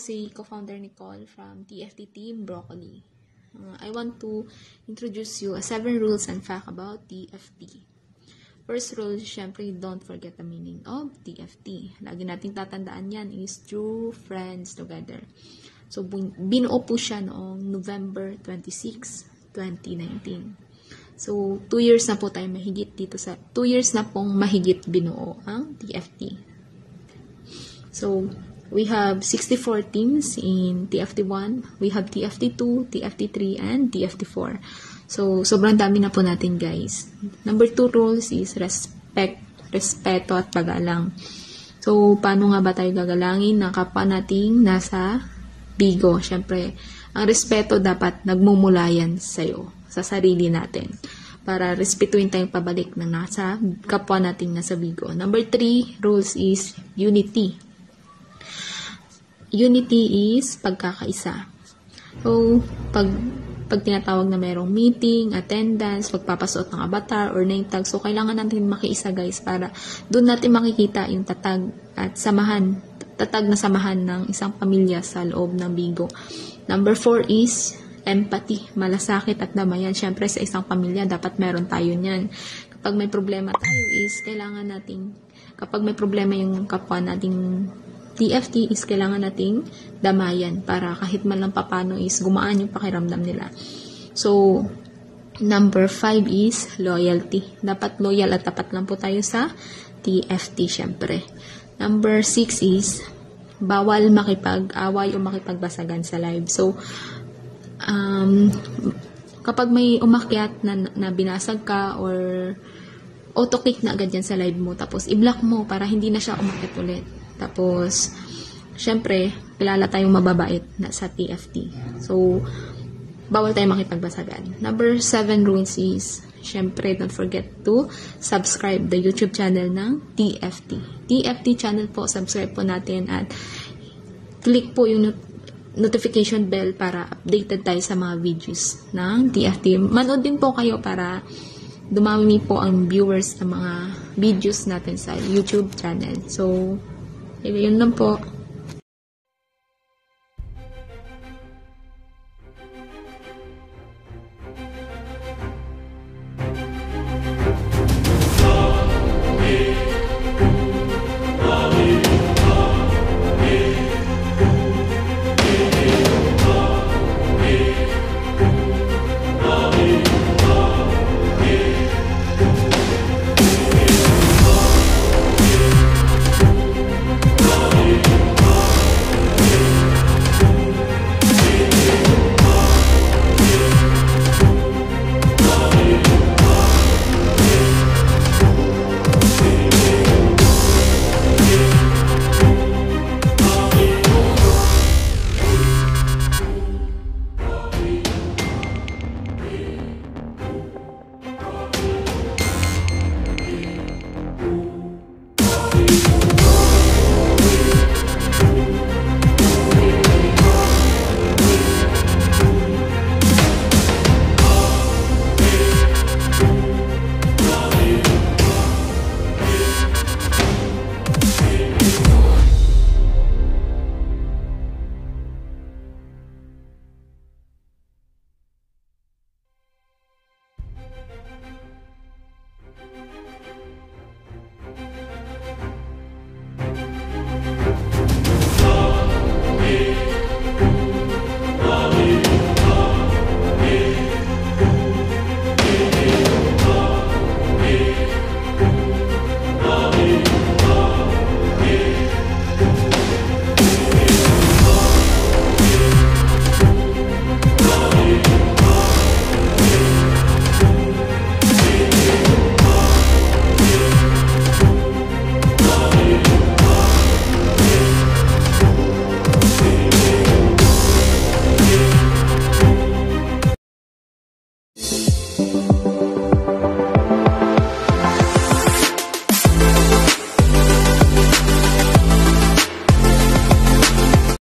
si co-founder Nicole from TFT Team Broccoli. Uh, I want to introduce you a seven rules and fact about TFT. First rule, syempre, don't forget the meaning of TFT. Lagi nating tatandaan yan is true friends together. So, binuo po siya noong November 26, 2019. So, two years na po tayo mahigit dito sa, two years na pong mahigit binuo ang TFT. So, we have 64 teams in TFT1, we have TFT2, TFT3, and TFT4. So, sobrang dami na po natin, guys. Number two rules is respect, respeto at pagalang. So, paano nga ba tayo gagalangin ng kapwa nating nasa bigo? Siyempre, ang respeto dapat nagmumula yan sa'yo, sa sarili natin. Para respetuin tayong pabalik ng nasa kapwa nating nasa bigo. Number three rules is unity. Unity is pagkakaisa. So, pag pag tinatawag na merong meeting, attendance, pagpapasuot ng avatar or name tag. So, kailangan natin makiisa guys para doon natin makikita yung tatag at samahan, tatag na samahan ng isang pamilya sa loob ng bigo. Number four is empathy, malasakit at damayan. Siyempre, sa isang pamilya, dapat meron tayo niyan. Kapag may problema tayo is, kailangan nating, kapag may problema yung kapwa nating TFT is kailangan nating damayan para kahit man lang papano is gumaan yung pakiramdam nila. So, number five is loyalty. Dapat loyal at tapat lang po tayo sa TFT syempre. Number six is bawal makipag-away o makipagbasagan sa live. So, um, kapag may umakyat na, na binasag ka or auto-click na agad yan sa live mo, tapos i-block mo para hindi na siya umakyat ulit. Tapos, syempre, kilala tayong mababait na sa TFT. So, bawal tayong makipagbasagan. Number seven rules is, syempre, don't forget to subscribe the YouTube channel ng TFT. TFT channel po, subscribe po natin at click po yung not- notification bell para updated tayo sa mga videos ng TFT. Manood din po kayo para dumami po ang viewers ng mga videos natin sa YouTube channel. So, yun lang po.